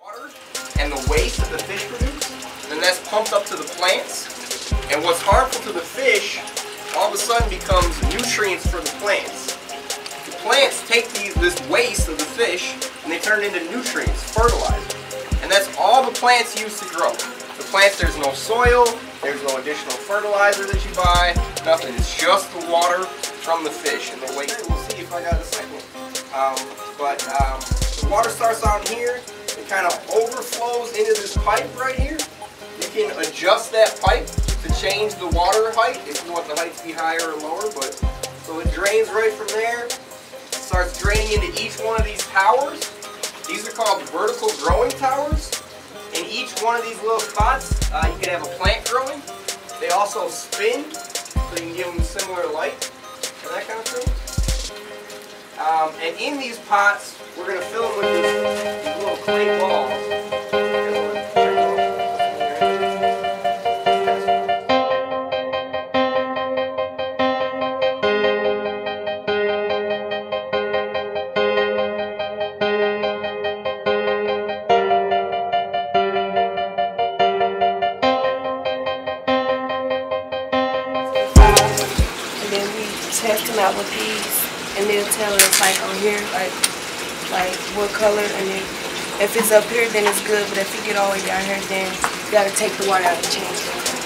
water and the waste that the fish produce, then that's pumped up to the plants. And what's harmful to the fish all of a sudden becomes nutrients for the plants. The plants take these, this waste of the fish and they turn it into nutrients, fertilizer. And that's all the plants use to grow. The plants, there's no soil, there's no additional fertilizer that you buy, nothing. It's just the water from the fish and the waste. We'll see if I got a second. Um, but um, the water starts out here, kind of overflows into this pipe right here. You can adjust that pipe to change the water height if you want the height to be higher or lower. But so it drains right from there, starts draining into each one of these towers. These are called vertical growing towers. In each one of these little spots, uh, you can have a plant growing. They also spin, so you can give them similar light and that kind of thing. Um, and in these pots, we're going to fill them with these, test them out with these, and they'll tell us like on here, like like what color, and then if it's up here, then it's good. But if you get all the way down here, then you gotta take the water out and change it.